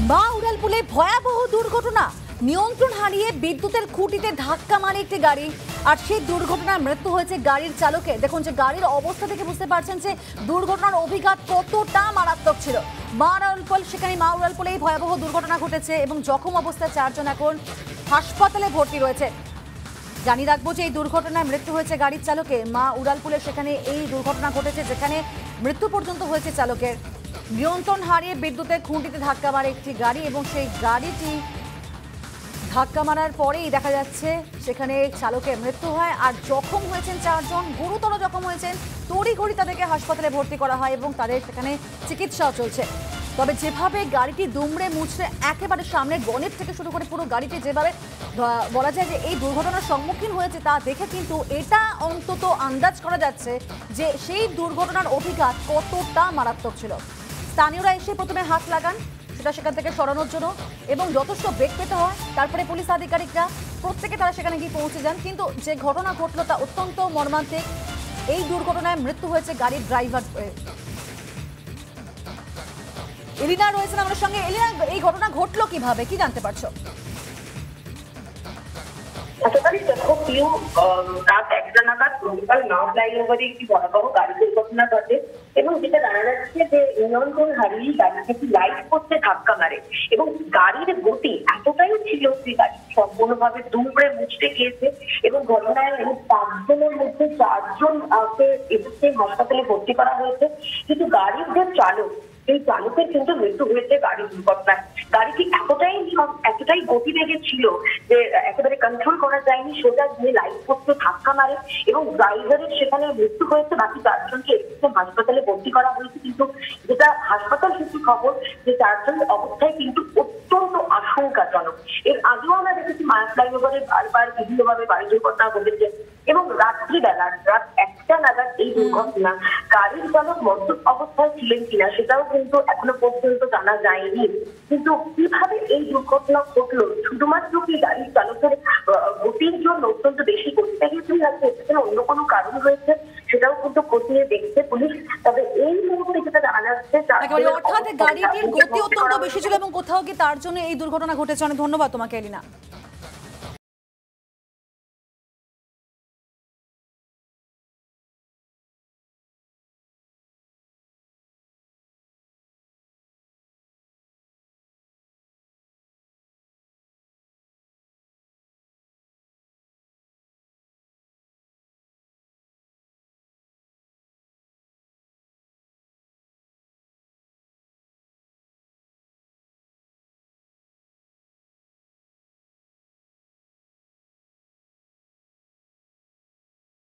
মা উড়ালপুলে ভয়াবহ দুর্ঘটনা। নিয়ন্ত্রণ হারিয়ে বিদ্যুতের খুঁটিতে ধাক্কা মারে একটি গাড়ি। আর সেই দুর্ঘটনায় মৃত্যু হয়েছে গাড়ির চালকের। দেখুন যে গাড়ির অবস্থা থেকে বুঝতে পারছেন যে দুর্ঘটনার অভিঘাত কতটা মারাত্মক ছিল। মা উড়ালপুল, সেখানে মা উড়ালপুলে এই ভয়াবহ দুর্ঘটনা ঘটেছে এবং জখম অবস্থায় চারজন এখন হাসপাতালে ভর্তি রয়েছে। জানিয়ে রাখব যে এই দুর্ঘটনায় মৃত্যু হয়েছে গাড়ির চালকে মা উড়ালপুলে সেখানে এই দুর্ঘটনা ঘটেছে যেখানে মৃত্যু পর্যন্ত হয়েছে চালকের। নিয়ন্ত্রণ হারিয়ে বিদ্যুতের খুঁটিতে ধাক্কা মারে একটি গাড়ি এবং সেই গাড়িটি ধাক্কা মারার পরেই দেখা যাচ্ছে সেখানে চালকের মৃত্যু হয় আর জখম হয়েছেন চারজন, গুরুতর জখম হয়েছেন। তড়িঘড়ি তাদেরকে হাসপাতালে ভর্তি করা হয় এবং তাদের সেখানে চিকিৎসাও চলছে। তবে যেভাবে গাড়িটি দুমড়ে মুচড়ে একেবারে সামনের বনেট থেকে শুরু করে পুরো গাড়িটি যেভাবে বলা যায় যে এই দুর্ঘটনার সম্মুখীন হয়েছে তা দেখে কিন্তু এটা অন্তত আন্দাজ করা যাচ্ছে যে সেই দুর্ঘটনার অভিঘাত কতটা মারাত্মক ছিল। স্থানীয়রা এসে প্রথমে হাত লাগান, সেটা সেখান থেকে সরানোর জন্য, এবং যথেষ্ট বেগ পেতে হয়। তারপরে পুলিশ আধিকারিকরা প্রত্যেকে তারা সেখানে গিয়ে পৌঁছে যান। কিন্তু যে ঘটনা ঘটলো তা অত্যন্ত মর্মান্তিক। এই দুর্ঘটনায় মৃত্যু হয়েছে গাড়ির ড্রাইভার এলিনা রয়েছেন আমাদের সঙ্গে। এলিনা, এই ঘটনা ঘটলো কীভাবে? কি জানতে পারছ? গতকালই দেখো প্রিয় আহ, রাত একটা নাগাদ গতকাল নাও ফ্লাইওভারে একটি ভয়াবহ গাড়ি দুর্ঘটনা ঘটে এবং যেটা জানা যাচ্ছে যে নিয়ন্ত্রণ হারিয়ে গাড়িটাকে লাইট করতে ধাক্কা মারে এবং গাড়ির গতি এতটাই ছিল যে গাড়ি সম্পূর্ণভাবে দুমড়ে মুচড়ে গিয়েছে এবং ঘটনায় পাঁচজনের মধ্যে চারজন কে এসেছে হাসপাতালে ভর্তি করা হয়েছে। কিন্তু গাড়ির যে চালক এই চালকের কিন্তু মৃত্যু হয়েছে গাড়ি দুর্ঘটনায়। গাড়িটি এতটাই এতটাই গতিবেগে ছিল যে একেবারে কন্ট্রোল করা যায়নি, সোজা গিয়ে লাইট করতে ধাক্কা মারে এবং ড্রাইভারের সেখানে মৃত্যু হয়েছে, বাকি চারজনকে হাসপাতালে ভর্তি করা হয়েছে। কিন্তু যেটা হাসপাতাল সূত্রে খবর, যে চারজন অবস্থায় কিন্তু অত্যন্ত আশঙ্কাজনক। এর আগেও আমরা দেখেছি মায়া ফ্লাইওভারে বারবার বিভিন্নভাবে বাড়ি দুর্ঘটনা ঘটেছে এবং রাত্রিবেলা, রাত একটা নাগাদ এই দুর্ঘটনা গাড়ির চালক মদ্যপ অবস্থায় ছিলেন কিনা সেটাও কিন্তু এখনও পর্যন্ত জানা যায়নি। কিন্তু কীভাবে এই দুর্ঘটনা ঘটলো? শুধুমাত্র কি গাড়ির চালকের গতির জন্য অত্যন্ত বেশি গতিতে গিয়েছিল আছে? এখানে অন্য কোনো কারণ রয়েছে? সেটাও কিন্তু খতিয়ে দেখছে পুলিশ। তবে এই মুহূর্তে যেটা জানা যাচ্ছে অর্থাৎ গাড়িটির গতি অত্যন্ত বেশি ছিল এবং কোথাও কি তার জন্য এই দুর্ঘটনা ঘটেছে? অনেক ধন্যবাদ তোমাকে এলিনা।